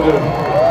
algılıyorum.